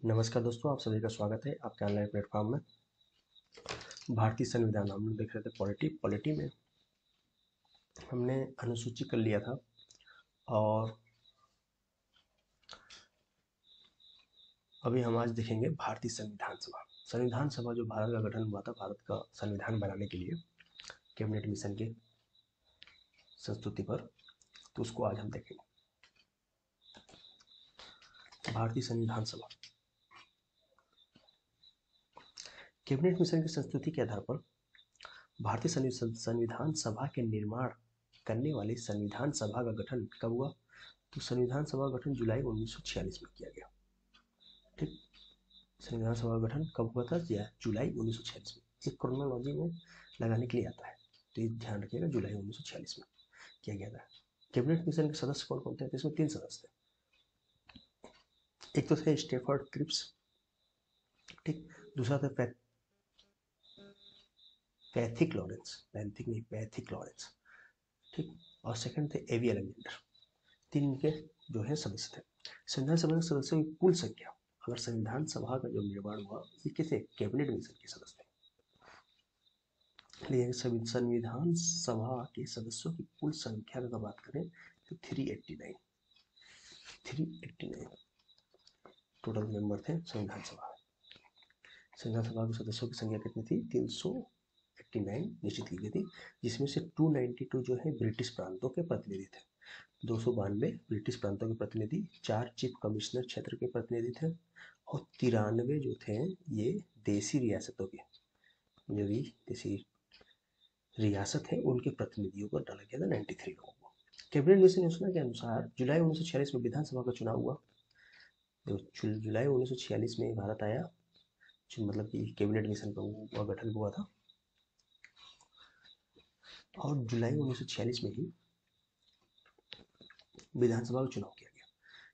नमस्कार दोस्तों, आप सभी का स्वागत है आपके ऑनलाइन प्लेटफॉर्म में। भारतीय संविधान, हम देख रहे थे पॉलिटी पॉलिटी में हमने अनुसूची कर लिया था और अभी हम आज देखेंगे भारतीय संविधान सभा। संविधान सभा जो भारत का गठन हुआ था, भारत का संविधान बनाने के लिए कैबिनेट मिशन के संस्तुति पर तो उसको आज हम देखेंगे। भारतीय संविधान सभा। कैबिनेट मिशन की संस्तुति के आधार पर भारतीय संविधान सभा के निर्माण करने वाली संविधान सभा का गठन कब हुआ? तो संविधान सभा गठन जुलाई 1946 में किया गया। ठीक? संविधान सभा का गठन कब हुआ था? जुलाई 1946 में। एक क्रोनोलॉजी में लगाने के लिए आता है। तो ये ध्यान रखिएगा, जुलाई 1946 में किया गया था। कैबिनेट मिशन के सदस्य कौन कौन थे? तो इसमें तीन सदस्य थे। एक तो थे स्टेफर्ड क्रिप्स। ठीक? दूसरा था पैथिक लॉरेंस पैंथिक नहीं पैथिक लॉरेंस ठीक? और सेकंड थे एवी अलेक्जेंडर तीन के जो है सदस्य थे। संविधान सभा के सदस्यों की कुल संख्या, अगर संविधान सभा का जो निर्माण हुआ, ये किसे कैबिनेट मिशन के सदस्य थे। लेकिन संविधान सभा के सदस्यों की कुल संख्या अगर बात करें तो three eighty nine three eighty nine total member थे संविधान सभा संविधान सभा के सदस्यों की संख्या कितनी थी? तीन सौ एट्टी नाइन निश्चित की गई थी, जिसमें से टू नाइन्टी टू जो है ब्रिटिश प्रांतों के प्रतिनिधि थे। दो सौ बानवे ब्रिटिश प्रांतों के प्रतिनिधि, चार चीफ कमिश्नर क्षेत्र के प्रतिनिधि थे, और तिरानवे जो थे, ये देसी रियासतों के। जो भी देसी रियासत है, उनके प्रतिनिधियों को डाला गया था नाइन्टी थ्री लोगों को। कैबिनेट मिशन योजना के अनुसार, जुलाई उन्नीस सौ छियालीस में विधानसभा का चुनाव हुआ। जो जुलाई उन्नीस सौ छियालीस में भारत आया मतलब कि कैबिनेट मिशन का गठन हुआ था और जुलाई उन्नीस सौ छियालीस में ही विधानसभा का चुनाव किया गया।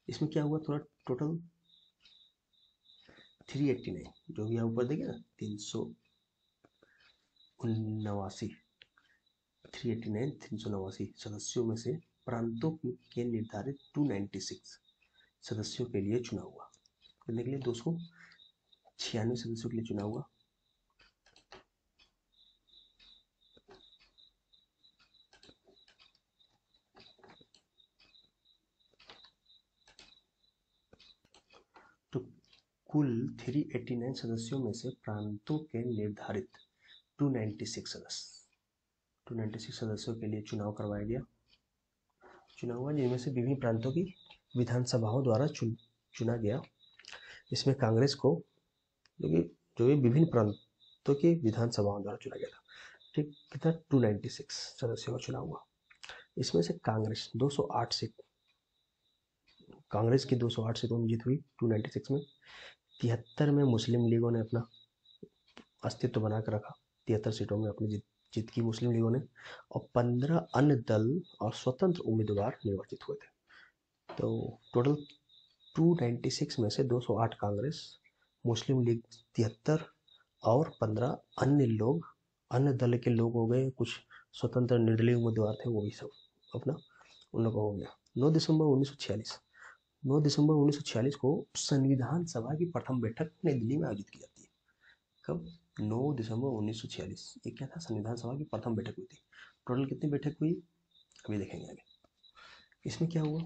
इसमें क्या हुआ? थोड़ा टोटल थ्री एट्टी नाइन जो भी यहाँ ऊपर देखिए ना, तीन सौ नवासी थ्री एट्टी नाइन तीन सौ नवासी सदस्यों में से प्रांतों के निर्धारित टू नाइन्टी सिक्स सदस्यों के लिए चुनाव हुआ। करने के लिए दो सौ छियानवे सदस्यों के लिए चुनाव हुआ। कुल 389 सदस्यों में से प्रांतों के निर्धारित 296 सदस्य। 296 सदस्यों के लिए चुनाव करवाया गया। चुनाव हुआ जिनमें से विभिन्न प्रांतों की विधानसभाओं द्वारा चुन, चुना गया। इसमें कांग्रेस को जो जो भी विभिन्न प्रांतों की विधानसभाओं द्वारा चुना गया था, ठीक कितना? 296 सदस्यों का चुनाव हुआ। इसमें से कांग्रेस 208 सीट कांग्रेस की 208 सीटों में जीत हुई 296 में। तिहत्तर में मुस्लिम लीगों ने अपना अस्तित्व बना कर रखा। तिहत्तर सीटों में अपनी जीत जीत की मुस्लिम लीगों ने। और पंद्रह अन्य दल और स्वतंत्र उम्मीदवार निर्वाचित हुए थे। तो टोटल 296 में से 208 कांग्रेस, मुस्लिम लीग तिहत्तर और पंद्रह अन्य लोग, अन्य दल के लोग हो गए। कुछ स्वतंत्र निर्दलीय उम्मीदवार थे, वो भी सब अपना उन लोगों को हो गया। नौ दिसंबर उन्नीस सौ छियालीस। 9 दिसंबर 1946 को संविधान सभा की प्रथम बैठक नई दिल्ली में आयोजित की जाती है। कब? 9 दिसंबर 1946 ये क्या था? संविधान सभा की प्रथम बैठक हुई थी। टोटल कितनी बैठक हुई? अभी देखेंगे आगे। इसमें क्या हुआ?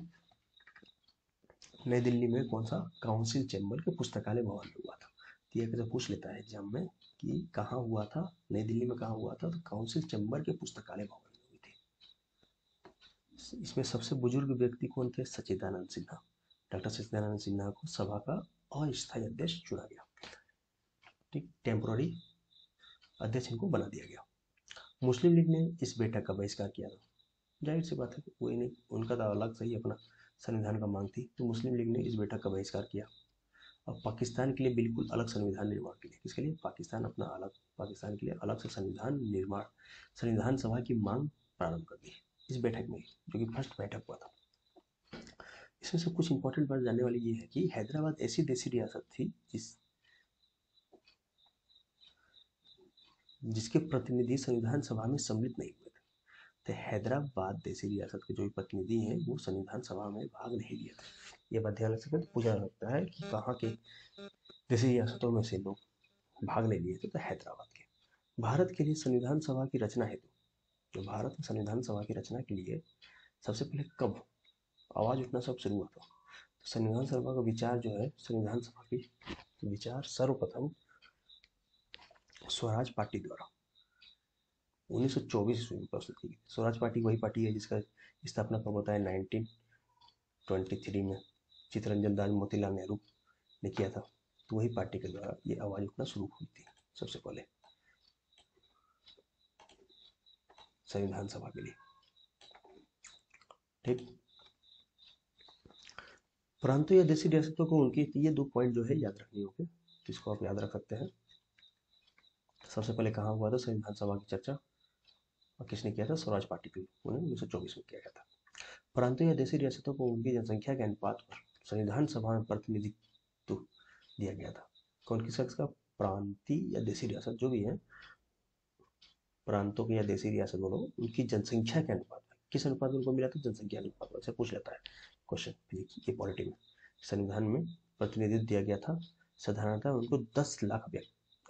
नई दिल्ली में कौन सा काउंसिल चैम्बर के पुस्तकालय भवन में हुआ था? तो ये पूछ लेता है एग्ज़ाम में कि कहाँ हुआ था? नई दिल्ली में कहाँ हुआ था? तो काउंसिल चैम्बर के पुस्तकालय भवन में हुई थी। इसमें सबसे बुज़ुर्ग व्यक्ति कौन थे? सचिदानंद सिन्हा। डॉक्टर सत्यनारायण सिन्हा को सभा का अस्थायी अध्यक्ष चुना गया। ठीक टेम्पोररी अध्यक्ष इनको बना दिया गया। मुस्लिम लीग ने इस बैठक का बहिष्कार किया था। ज़ाहिर सी बात है, कोई नहीं, उनका तो अलग सही अपना संविधान का मांग थी तो मुस्लिम लीग ने इस बैठक का बहिष्कार किया। और पाकिस्तान के लिए बिल्कुल अलग संविधान निर्माण के लिए, किसके लिए? पाकिस्तान अपना अलग, पाकिस्तान के लिए अलग से संविधान निर्माण, संविधान सभा की मांग प्रारंभ कर दी इस बैठक में जो कि फ़र्स्ट बैठक हुआ था। इसमें से कुछ इंपॉर्टेंट बात जानने वाली ये है कि हैदराबाद ऐसी देसी रियासत थी जिस, जिसके प्रतिनिधि संविधान सभा में सम्मिलित नहीं हुए थे। तो हैदराबाद देसी रियासत के जो भी प्रतिनिधि हैं, वो संविधान सभा में भाग नहीं लिए थे। ये बात ध्यान रख सकते पूछा सकता है कि कहाँ के देसी रियासतों में से लोग भाग नहीं लिए थे तो हैदराबाद के। भारत के लिए संविधान सभा की रचना हेतु, जो भारत में संविधान सभा की रचना के लिए सबसे पहले कब आवाज़ उठना सब शुरू हुआ था। तो संविधान सभा का विचार जो है, संविधान सभा की विचार सर्वप्रथम स्वराज पार्टी द्वारा। 1924 ईस्वी में प्रस्तुत की स्वराज पार्टी वही पार्टी है जिसका स्थापना कब होता है? 1923 में चित्तरंजन दास मोतीलाल नेहरू ने किया था। तो वही पार्टी के द्वारा ये आवाज़ उठना शुरू हुई थी सबसे पहले संविधान सभा के लिए। ठीक? परंतु या देशी रियासतों को उनकी ये दो पॉइंट जो है याद रखनी होगी, जिसको आप याद रख सकते हैं। सबसे पहले कहाँ हुआ था? संविधान सभा की चर्चा। और किसने किया था? स्वराज पार्टी की उन्हें उन्नीस में किया गया था। परंतु या देशी रियासतों को उनकी जनसंख्या के अनुपात पर, संविधान सभा में प्रतिनिधित्व दिया गया था। कौन किस शख्स का प्रांतीय या देशी रियासत, जो भी है। प्रांतों के या देशी रियासत बोलो उनकी जनसंख्या के अनुपात किस अनुपात में उनको मिला था? जनसंख्या अनुपात में पूछ लेता है। क्वेश्चन ये पॉलिटी में संविधान में प्रतिनिधित्व दिया गया था। साधारणतः उनको दस लाख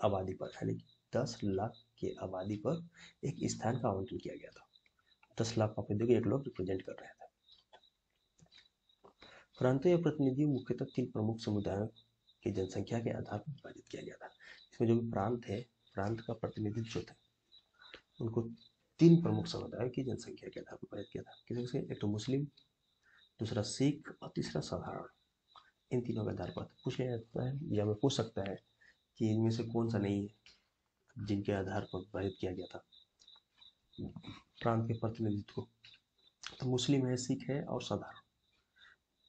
आबादी पर, यानी दस लाख की आबादी पर एक स्थान का आवंटन किया गया था। दस लाख आबादी को एक लोग रिप्रेजेंट कर रहे थे। प्रांतीय प्रतिनिधि मुख्यतः तीन प्रमुख समुदायों की जनसंख्या के आधार पर विभाजित किया गया था। इसमें जो भी प्रांत है, प्रांत का प्रतिनिधित्व जो था, उनको तीन प्रमुख समुदायों की जनसंख्या के आधार पर विभाजित किया था। किसी, एक तो मुस्लिम दूसरा सिख और तीसरा साधारण। इन तीनों के आधार पर पूछ लिया जाता है या मैं पूछ सकता है कि इनमें से कौन सा नहीं है जिनके आधार पर विभाजित किया गया था। प्रांत के प्रतिनिधित्व को। तो मुस्लिम है, सिख है और साधारण।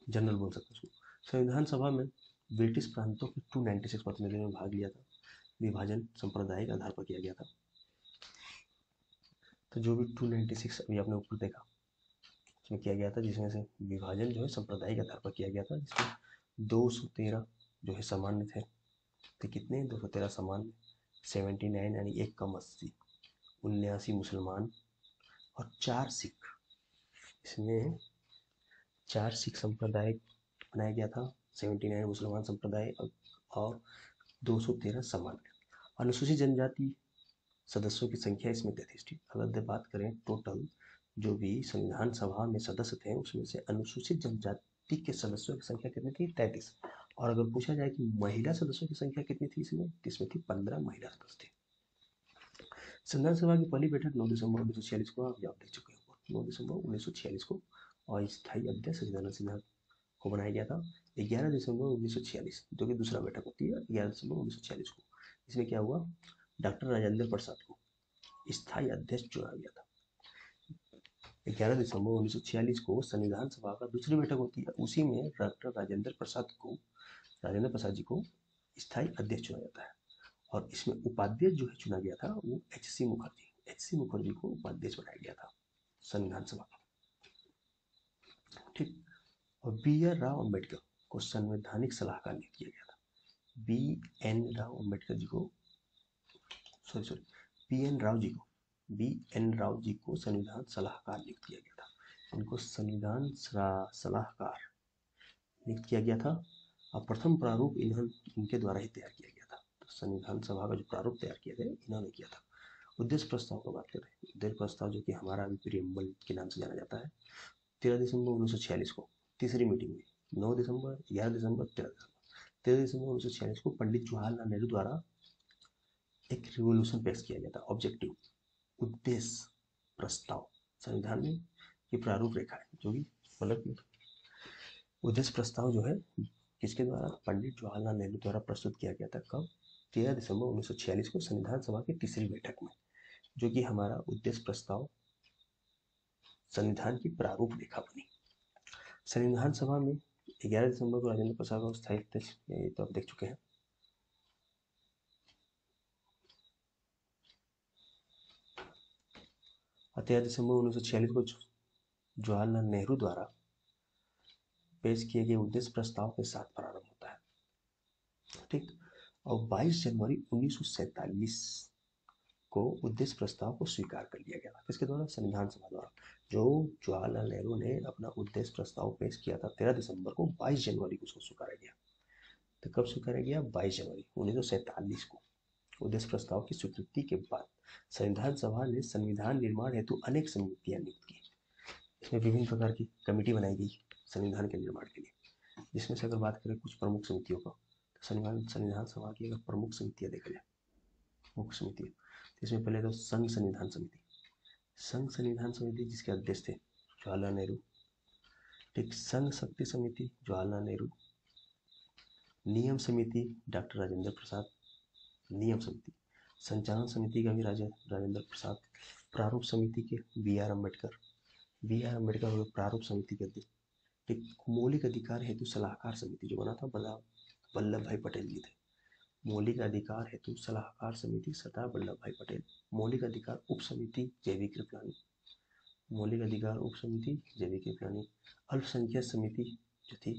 जनरल बोल सकते हैं संविधान सभा में ब्रिटिश प्रांतों के 296 प्रतिनिधियों ने भाग लिया था। विभाजन सांप्रदायिक आधार पर किया गया था। तो जो भी 296 अभी आपने ऊपर देखा उसमें किया गया था, जिसमें से विभाजन जो है सांप्रदायिक आधार पर किया गया था, जिसमें दो सौ तेरह जो है सामान्य थे। तो कितने दो सौ तेरह सामान्य। सेवेंटी नाइन यानी एक कम अस्सी, उन्यासी मुसलमान और चार सिख। इसमें चार सिख संप्रदाय बनाया गया था, सेवेंटी नाइन मुसलमान संप्रदाय और दो सौ तेरह सामान्य। अनुसूचित जनजाति सदस्यों की संख्या इसमें तैतीस थी। अगर बात करें टोटल जो भी संविधान सभा में सदस्य थे, उसमें से अनुसूचित जनजाति के सदस्यों की संख्या कितनी थी? तैतीस। और अगर पूछा जाए कि महिला सदस्यों की संख्या कितनी थी इसमें? इसमें थी? पंद्रह महिला सदस्य थे। संविधान सभा की पहली बैठक नौ दिसंबर उन्नीस सौ छियालीस को आप देख चुके हैं। नौ दिसंबर उन्नीस सौ छियालीस को और स्थायी अध्यक्ष सचिदानंद सिन्हा को बनाया गया था। ग्यारह दिसंबर उन्नीस सौ छियालीस, जो कि दूसरा बैठक होती है, ग्यारह दिसंबर उन्नीस सौ छियालीस को। इसमें क्या हुआ? डॉक्टर राजेंद्र प्रसाद को स्थायी अध्यक्ष चुना गया था। ग्यारह दिसंबर उन्नीस को संविधान सभा का दूसरी बैठक होती है। उसी में डॉक्टर राजेंद्र प्रसाद को, राजेंद्र प्रसाद जी को स्थायी अध्यक्ष चुना जाता है और इसमें उपाध्यक्ष जो है चुना गया था वो H C Mukherjee H C Mukherjee को उपाध्यक्ष बनाया गया था संविधान सभा का। ठीक, और बी आर राव अंबेडकर को संवैधानिक सलाहकार नियुक्त किया गया था। बी एन राव अंबेडकर जी को sorry sorry P N Rau ji को बी एन राव जी को संविधान सलाहकार नियुक्त किया गया था। इनको संविधान सलाहकार नियुक्त किया गया था। और प्रथम प्रारूप इन्होंने इनके द्वारा ही तैयार किया गया था। तो संविधान सभा का जो प्रारूप तैयार किया गया, इन्होंने किया था। उद्देश्य प्रस्ताव की बात करें, उद्देश्य प्रस्ताव जो कि हमारा अभी प्रियम्बल के नाम से जाना जाता है, तेरह दिसंबर उन्नीस सौ छियालीस को, तीसरी मीटिंग में नौ दिसंबर, ग्यारह दिसंबर, तेरह दिसंबर। तेरह दिसंबर उन्नीस सौ छियालीस को पंडित जवाहरलाल नेहरू द्वारा एक रिवोल्यूशन पेश किया गया था, ऑब्जेक्टिव। उद्देश्य प्रस्ताव। संविधान में ये प्रारूप रेखा है, जो कि मतलब उद्देश्य प्रस्ताव जो है, किसके द्वारा? पंडित जवाहरलाल नेहरू द्वारा प्रस्तुत किया गया था कब? तेरह दिसंबर उन्नीस को संविधान सभा की तीसरी बैठक में, जो कि हमारा उद्देश्य प्रस्ताव संविधान की प्रारूप रेखा बनी। संविधान सभा में ग्यारह दिसंबर को राजेंद्र प्रसाद का स्थायी तो आप देख चुके हैं। तेरह दिसंबर उन्नीस सौ छियालीस को जवाहरलाल नेहरू द्वारा पेश किए गए उद्देश्य प्रस्ताव के साथ प्रारंभ होता है। ठीक? और 22 जनवरी उन्नीस को उद्देश्य प्रस्ताव को स्वीकार कर लिया गया था। किसके द्वारा संविधान सभा द्वारा जो जवाहरलाल नेहरू ने अपना उद्देश्य प्रस्ताव पेश किया था, तेरह दिसंबर को 22 जनवरी को उसको स्वीकारा गया। तो कब स्वीकारा गया? 22 जनवरी उन्नीस को। उद्देश्य प्रस्ताव की स्वीकृति के बाद संविधान सभा ने संविधान निर्माण हेतु अनेक समितियाँ नियुक्त की। इसमें विभिन्न प्रकार की कमेटी बनाई गई संविधान के निर्माण के लिए। जिसमें से अगर बात करें कुछ प्रमुख समितियों का तो संविधान संविधान सभा की अगर प्रमुख समितियाँ देखा जाए मुख्य समितियाँ तो इसमें पहले तो संघ संविधान समिति। संघ संविधान समिति जिसके अध्यक्ष थे जवाहरलाल नेहरू। ठीक, संघ शक्ति समिति जवाहरलाल नेहरू। नियम समिति डॉक्टर राजेंद्र प्रसाद। नियम समिति। संचालन समिति का भी राजे, राजेंद्र प्रसाद। प्रारूप समिति के B R Ambedkar B R Ambedkar हुए प्रारूप समिति के अध्यक्ष। मौलिक अधिकार हेतु सलाहकार समिति जो बना था वल्लभ भाई पटेल जी थे। मौलिक अधिकार हेतु सलाहकार समिति सरदार वल्लभ भाई पटेल। मौलिक अधिकार उप समिति जैविक कृपलानी। मौलिक अधिकार उप समिति जैविक कृपलानी। अल्पसंख्यक समिति जो थी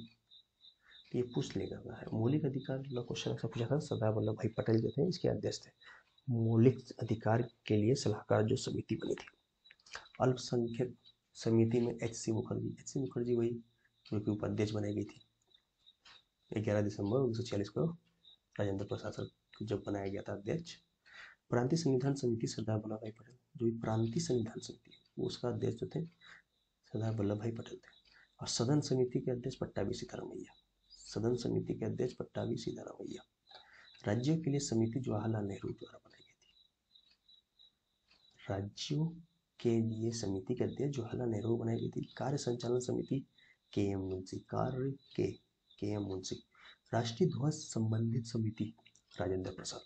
ये पूछ लेगा। है मौलिक अधिकार क्वेश्चन ऐसा पूछा था सरदार वल्लभ भाई पटेल जो थे, इसके अध्यक्ष थे। मौलिक अधिकार के लिए सलाहकार जो समिति बनी थी। अल्पसंख्यक समिति में H C Mukherjee. H C Mukherjee वही जो कि उपाध्यक्ष बनाई गई थी। ग्यारह दिसंबर उन्नीस सौ छियालीस को राजेंद्र प्रसाद सर जब बनाया गया था अध्यक्ष। प्रांतीय संविधान समिति सरदार वल्लभ भाई पटेल, जो भी प्रांतीय संविधान समिति, वो उसका अध्यक्ष जो थे, सरदार वल्लभ भाई पटेल थे। और सदन समिति के अध्यक्ष पट्टा पट्टाभी सीतारामैया। सदन समिति के अध्यक्ष पट्टाभी सीतारामैया राज्यों के लिए समिति जवाहरलाल नेहरू द्वारा बनाई गई थी। राज्यों के लिए समिति के अध्यक्ष जवाहरलाल नेहरू बनाई गई थी। कार्य संचालन समिति के एम मुंशी, कार्य के के एम मुंशी, राष्ट्रीय ध्वज संबंधित समिति राजेंद्र प्रसाद।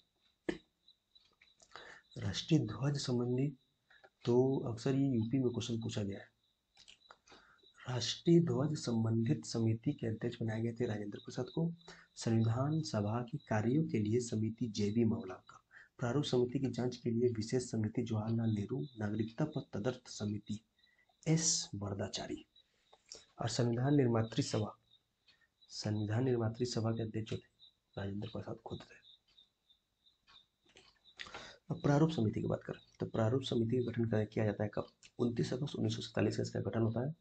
राष्ट्रीय ध्वज संबंधी तो अक्सर ये यूपी में क्वेश्चन पूछा गया है। राष्ट्रीय ध्वज संबंधित समिति के अध्यक्ष बनाए गए थे राजेंद्र प्रसाद को। संविधान सभा के कार्यों के लिए समिति जेबी का। प्रारूप समिति की जाँच के लिए विशेष समिति जवाहरलाल नेहरू, नागरिकता पर तदर्थ समिति एस वरदाचारी और संविधान निर्मात्री सभा। संविधान निर्मात्री सभा के अध्यक्ष जो थे, राजेंद्र प्रसाद खुद थे। अब प्रारूप समिति की बात करें तो प्रारूप समिति का गठन किया जाता है कब? उनतीस अगस्त उन्नीस सौ सैतालीस इसका गठन होता है।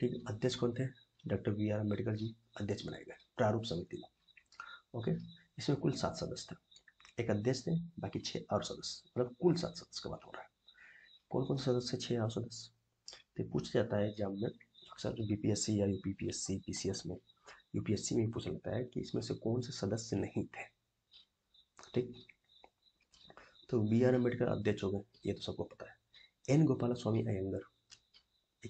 ठीक अध्यक्ष कौन थे? Doctor B R Ambedkar ji, अध्यक्ष बनाए गए, प्रारूप समिति में। ओके? इसमें कुल सात सदस्य थे। एक अध्यक्ष थे, बाकी छह और सदस्य मतलब कुल सात सदस्य का बात हो रहा है। कौन कौन से सदस्य, छह और सदस्य? तो पूछ जाता है एग्ज़ाम में, अक्सर जो बीपीएससी या यूपीपीएससी, पीसीएस में, यूपीएससी में पूछा जाता है कि इसमें से कौन से सदस्य नहीं थे। ठीक? तो बी आर अंबेडकर अध्यक्ष हो गए, ये तो सबको पता है। एन. गोपाल स्वामी अयंगर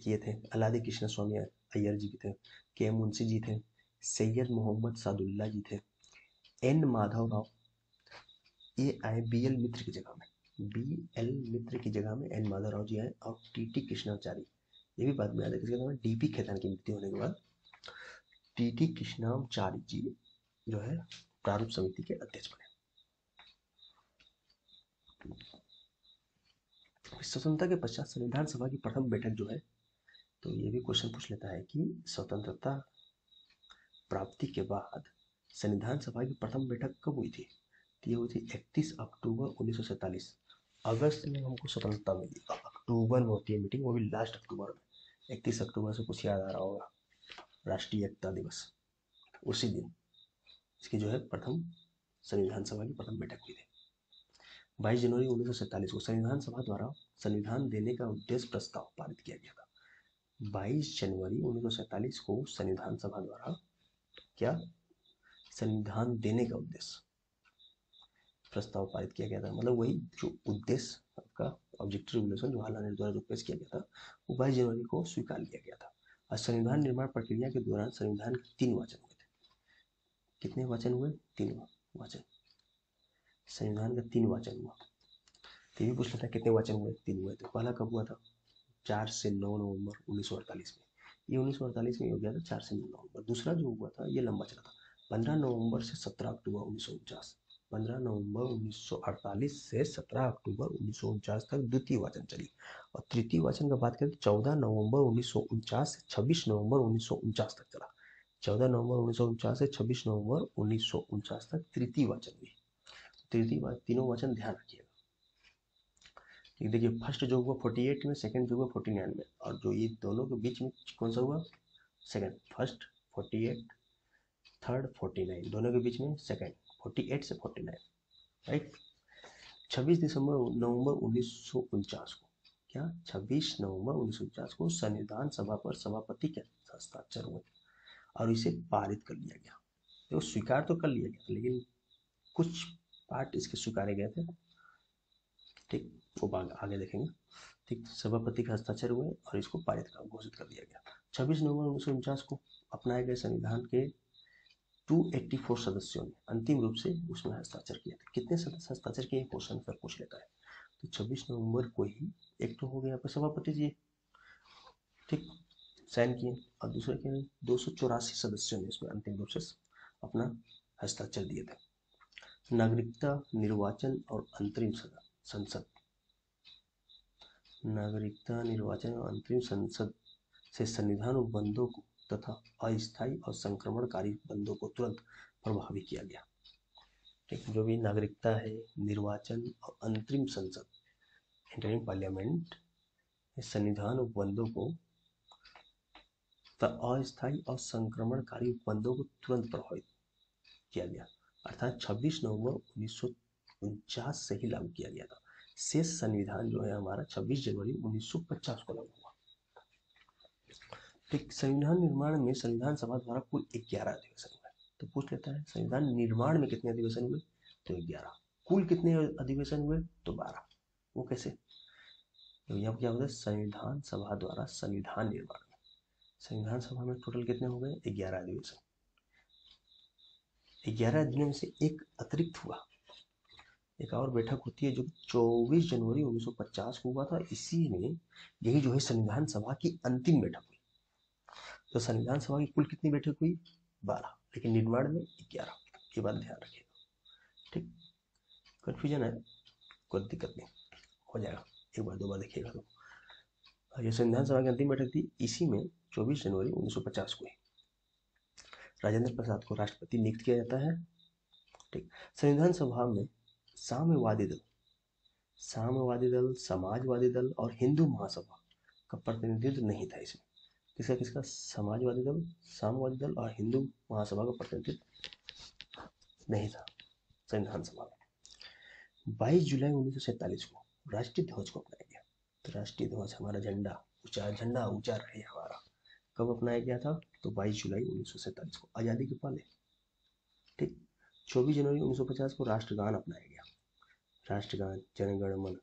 ये थे। अलादी कृष्ण स्वामी अय्यर जी थे, के मुंशी जी थे, सैयद मोहम्मद सादुल्ला जी थे, एन माधव राव। ये आए बी एल मित्र की जगह में बी एल मित्र की जगह में एन माधव राव जी आए और टी टी कृष्णाचारी। ये भी बात में याद है किसके नाम डीपी खेतान की मृत्यु होने के बाद टी टी कृष्णाचार्य जी जो है प्रारूप समिति के अध्यक्ष बने। स्वतंत्रता के पश्चात संविधान सभा की प्रथम बैठक जो है तो ये भी क्वेश्चन पूछ लेता है कि स्वतंत्रता प्राप्ति के बाद संविधान सभा की प्रथम बैठक कब हुई थी? तो ये हुई थी 31 अक्टूबर उन्नीस अगस्त में हमको स्वतंत्रता मिली। अक्टूबर में होती है मीटिंग वो भी लास्ट अक्टूबर में। इकतीस अक्टूबर से कुछ याद आ रहा होगा। राष्ट्रीय एकता दिवस। उसी दिन इसकी जो है प्रथम संविधान सभा की प्रथम बैठक हुई थी। बाईस जनवरी उन्नीस सौ सैंतालीस को संविधान सभा द्वारा संविधान देने का उद्देश्य प्रस्ताव पारित किया गया था। बाईस जनवरी उन्नीस को संविधान सभा द्वारा क्या संविधान देने का उद्देश्य प्रस्ताव पारित किया गया था। मतलब वही जो उद्देश्य आपका ऑब्जेक्टिव रेगुलेशन जवाहरलाल नेहरू द्वारा जो पेश किया गया था, वो बाईस जनवरी को स्वीकार लिया गया था। और संविधान निर्माण प्रक्रिया के दौरान संविधान के तीन वाचन हुए थे। कितने वाचन हुए? तीन वाचन। संविधान का तीन वाचन हुआ। तो पूछ लेता कितने वाचन हुए? तीन हुए थे। पहला कब हुआ था? चार से नौ नवंबर उन्नीस सौ अड़तालीस में। ये उन्नीस सौ अड़तालीस में हो गया था चार से नौ नवंबर। दूसरा जो हुआ था, ये लंबा चला था। पंद्रह नवंबर से सत्रह अक्टूबर उन्नीस 15 नवंबर 1948 से 17 अक्टूबर उन्नीस सौ उनचास तक द्वितीय वाचन चली। और तृतीय वाचन का बात करें तो 14 नवंबर उन्नीस सौ उनचास से 26 नवंबर उन्नीस सौ उनचास तक चला। 14 नवंबर उन्नीस सौ उनचास से 26 नवंबर उन्नीस सौ उनचास तक तृतीय वाचन हुई। तृतीय तीनों वचन ध्यान रखिएगा। ठीक देखिए, फ़र्स्ट जो हुआ फोर्टी एट में सेकेंड जो हुआ फोर्टी नाइन में। और जो ये दोनों के बीच में कौन सा हुआ? Second first forty eight third forty nine दोनों के बीच में सेकेंड फोर्टी एट से फोर्टी नाइन राइट छब्बीस दिसंबर, नवंबर उन्नीस सौ उनचास को। क्या? छब्बीस नवंबर उन्नीस सौ उनचास को संविधान सभा पर सभापति के हस्ताक्षर हुए और इसे पारित कर लिया गया। तो स्वीकार तो कर लिया गया, लेकिन कुछ पार्ट इसके स्वीकारे गए थे। ठीक? वो आगे देखेंगे। ठीक, सभापति के हस्ताक्षर हुए और इसको पारित कर, घोषित कर दिया गया। छब्बीस नवंबर उन्नीस सौ उनचास को अपनाए गए संविधान के 284 सदस्यों ने अंतिम रूप से उसमें हस्ताक्षर किए थे। कितने सदस्य हस्ताक्षर किए क्वेश्चन पर पूछ लेता है। तो 26 नवंबर को ही एक तो हो गया सभापति जी। ठीक, साइन किए और दूसरे के दो सदस्यों ने इसमें अंतिम रूप से अपना हस्ताक्षर दिए थे। नागरिकता निर्वाचन और अंतरिम सदा संसद। नागरिकता निर्वाचन और अंतरिम संसद से संविधान बंदों को तथा अस्थायी और संक्रमणकारी बंदों को तुरंत प्रभावी किया गया। ठीक, जो भी नागरिकता है, निर्वाचन और अंतरिम संसद, इंटरिम पार्लियामेंट संविधान उपबंधों को अस्थायी और संक्रमणकारी उपबंधों को तुरंत प्रभावित किया गया। अर्थात 26 नवंबर उन्नीस सौ उनचास से ही लागू किया गया था। शेष संविधान जो है हमारा 26 जनवरी 1950 को लागू हुआ। ठीक, संविधान निर्माण में संविधान सभा द्वारा कुल ग्यारह अधिवेशन हुए। तो पूछ लेता है, संविधान निर्माण में कितने अधिवेशन हुए? तो ग्यारह। कुल कितने अधिवेशन हुए? तो बारह। वो कैसे? तो यहाँ क्या होता है? संविधान सभा द्वारा संविधान निर्माण में। संविधान सभा में टोटल कितने हो गए? ग्यारह अधिवेशन। ग्यारह दिनों में से एक अतिरिक्त हुआ। एक और बैठक होती है जो 24 जनवरी 1950 को हुआ था। इसी में यही जो है संविधान सभा की अंतिम बैठक हुई। तो संविधान सभा की कुल कितनी बैठक हुई? बारह, लेकिन निर्माण में ग्यारह, ये बात ध्यान रखिएगा। ठीक? कन्फ्यूज़न है? कोई दिक्कत नहीं। हो जाएगा। एक बार दो बार देखिएगा तो। ये संविधान सभा की अंतिम बैठक थी। इसी में 24 जनवरी 1950 को राजेंद्र प्रसाद को राष्ट्रपति नियुक्त किया जाता है। ठीक? संविधान सभा में साम्यवादी दल। साम्यवादी दल, समाजवादी दल और हिंदू महासभा का प्रतिनिधित्व नहीं था इसमें। किसका किसका? समाजवादी दल, साम्यवादी दल और हिंदू महासभा का प्रतिनिधित्व नहीं था संविधान सभा में। बाईस जुलाई उन्नीस को राष्ट्रीय ध्वज को अपनाया गया। तो राष्ट्रीय ध्वज हमारा झंडा, ऊँचा झंडा ऊँचा रहे हमारा। कब अपनाया गया था? तो 22 जुलाई उन्नीस को आज़ादी के पहले ठीक? 24 जनवरी 1950 को राष्ट्रगान अपनाया गया। राष्ट्रगान, जनगण मन।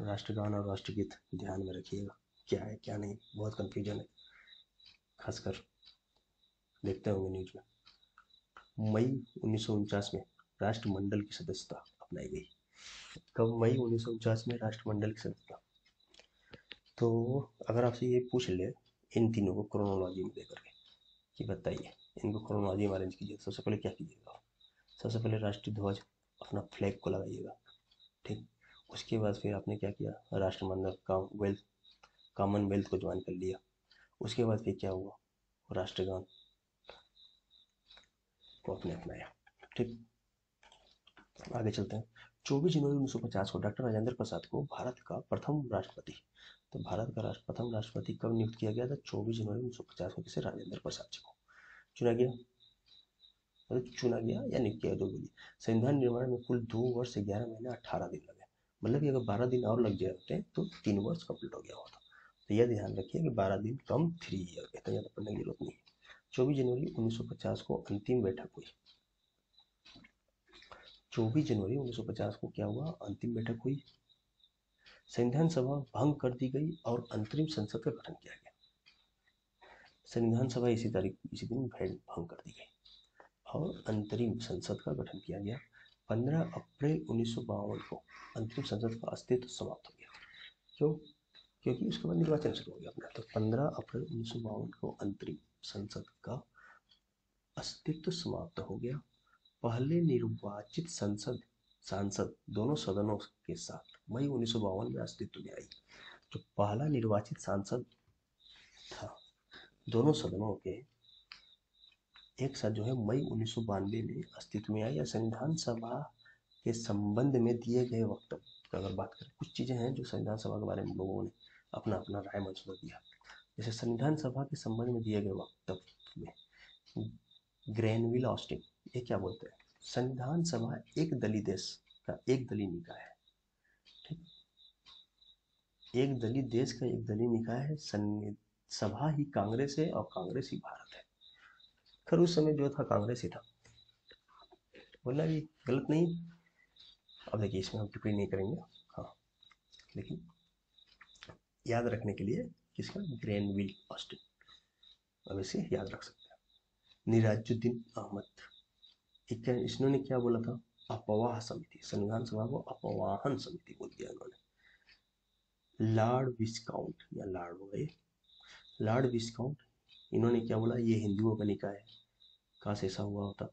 राष्ट्रगान और राष्ट्रगीत ध्यान में रखिएगा। क्या है, क्या नहीं, बहुत कंफ्यूजन है। खासकर देखते होंगे न्यूज़ में। मई उन्नीस सौ उनचास में राष्ट्रमंडल की सदस्यता अपनाई गई। कब? मई उन्नीस सौ उनचास में राष्ट्रमंडल की सदस्यता। तो अगर आपसे ये पूछ ले इन तीनों को क्रोनोलॉजी में देकर के, कि बताइए, इनको क्रोनोलॉजी में अरेंज कीजिए सबसे पहले क्या कीजिएगा? सबसे पहले राष्ट्रीय ध्वज अपना फ्लैग को लगाइएगा, ठीक? उसके बाद फिर आपने क्या किया? राष्ट्रमंडल का वेल्थ कॉमनवेल्थ को ज्वाइन कर लिया। उसके बाद फिर क्या हुआ? राष्ट्रगान को अपने अपनाया, ठीक? आगे चलते हैं। चौबीस जनवरी उन्नीस सौ पचास को डॉक्टर राजेंद्र प्रसाद को भारत का प्रथम राष्ट्रपति तो भारत का राष्ट्र, प्रथम राष्ट्रपति कब नियुक्त किया गया था? चौबीस जनवरी उन्नीस सौ पचास को किसे? राजेंद्र प्रसाद जी को। चुना गया। चुना गया या नियुक्त किया जो बोलिए संविधान निर्माण में कुल दो वर्ष ग्यारह महीने, अठारह दिन लगे। मतलब कि अगर बारह दिन और लग जाते तो तीन वर्ष कंप्लीट हो गया होता तो यह ध्यान रखिए कि बारह दिन कम थ्री ईयर इतना ज़्यादा पढ़ने की ज़रूरत नहीं है। चौबीस जनवरी 1950 को अंतिम बैठक हुई। चौबीस जनवरी 1950 को क्या हुआ? अंतिम बैठक हुई। संविधान सभा भंग कर दी गई और अंतरिम संसद का गठन किया गया। संविधान सभा इसी तारीख, इसी दिन भंग कर दी गई। और अंतरिम संसद का गठन किया गया। 15 अप्रैल उन्नीस सौ बावन को अंतरिम संसद का अस्तित्व समाप्त हो गया। क्यों? क्योंकि उसके बाद निर्वाचन शुरू हो गया अपना। तो पंद्रह अप्रैल उन्नीस को अंतरिम संसद का अस्तित्व समाप्त हो गया। पहले निर्वाचित संसद, सांसद दोनों सदनों के साथ मई उन्नीस सौ बावन में अस्तित्व में आई। जो पहला निर्वाचित सांसद था, दोनों सदनों के एक साथ जो है, मई उन्नीस सौ बानवे में अस्तित्व में आई या संविधान सभा के संबंध में दिए गए वक्तव्य की अगर बात करें, कुछ चीज़ें हैं जो संविधान सभा के बारे में लोगों ने अपना अपना राय मंशूर दिया। जैसे संविधान सभा के संबंध में दिए गए वक्तव्य में, ग्रैनविल ऑस्टिन, ये क्या बोलते हैं? संविधान सभा एक दलीय देश का एक दलीय निकाय है, ठीक? एक दलीय देश का एक दलीय निकाय है सभा ही कांग्रेस है और कांग्रेस ही भारत है। खैर उस समय जो था कांग्रेस ही था। बोलना भी गलत नहीं अब देखिए इसमें हम टिप्पणी नहीं करेंगे। हाँ लेकिन याद रखने के लिए किसका? Granville Austin. अब इसे याद रख सकते हैं। निराजुद्दीन अहमद। एक इन्होंने क्या बोला था? अपवाह समिति, संविधान सभा को अपवाहन समिति बोल दिया इन्होंने। लॉर्ड विस्काउंट या लॉर्ड हो। लॉर्ड विस्काउंट इन्होंने क्या बोला? ये हिंदुओं का निकाय। है से ऐसा हुआ होता।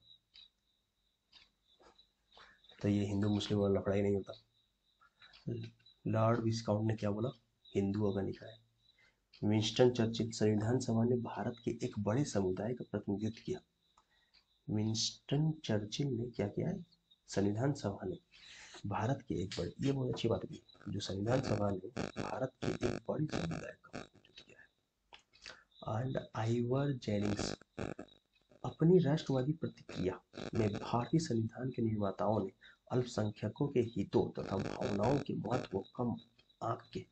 तो ये हिंदू, मुस्लिम वाला लफड़ा ही नहीं होता। लॉर्ड विस्काउंट ने क्या बोला? हिंदुओं का निकाय। विंस्टन चर्चिल संविधान सभा ने भारत के एक बड़े समुदाय का प्रतिनिधित्व किया। विंस्टन चर्चिल ने क्या किया? है संविधान सभा ने भारत के एक बड़े ये बहुत अच्छी बात की जो संविधान सभा ने भारत के एक बड़े समुदाय का एंड आइवर जेनिंग्स अपनी राष्ट्रवादी प्रतिक्रिया में भारतीय संविधान के निर्माताओं ने अल्पसंख्यकों के हितों तथा भावनाओं के महत्व को कम आंक के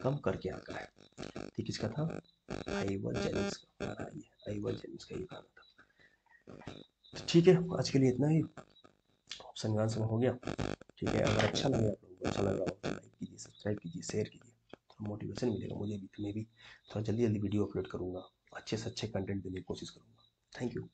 कम करके आंका है। ठीक इसका था। आइवर जेनिंग्स का गाना ये। आइवर जेनिंग्स का ये गाना था। ठीक है, आज के लिए इतना ही। संविधान सभा हो गया। ठीक है, अगर अच्छा लगे आप लोगों को अच्छा लग रहा हो तो लाइक कीजिए सब्सक्राइब कीजिए शेयर कीजिए। थोड़ा मोटिवेशन मिलेगा मुझे भी, मैं भी। थोड़ा जल्दी जल्दी वीडियो अपलोड करूँगा, अच्छे से अच्छे कंटेंट देने की कोशिश करूँगा। Thank you